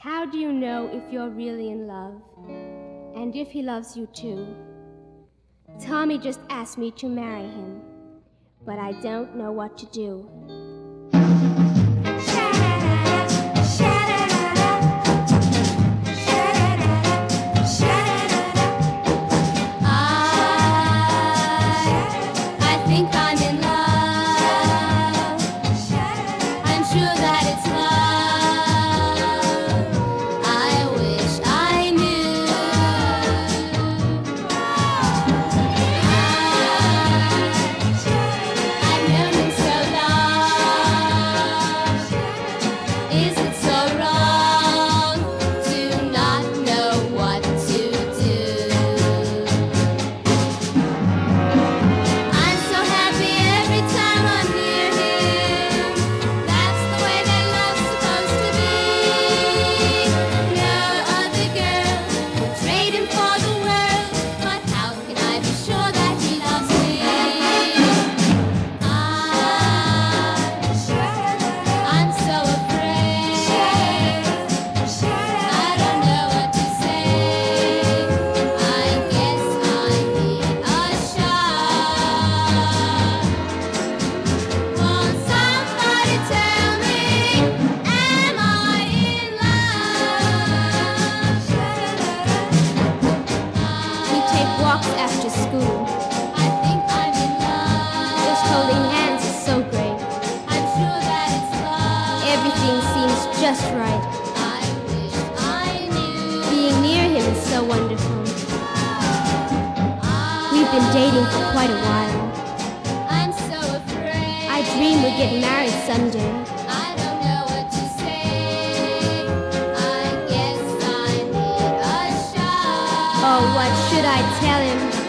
How do you know if you're really in love? And if he loves you too? Tommy just asked me to marry him, but I don't know what to do. Trade Seems just right. I wish I knew. Being near him is so wonderful. We've been dating for quite a while. I'm so afraid. I dream we'd get married someday. I don't know what to say. I guess I need a shot. Oh, what should I tell him?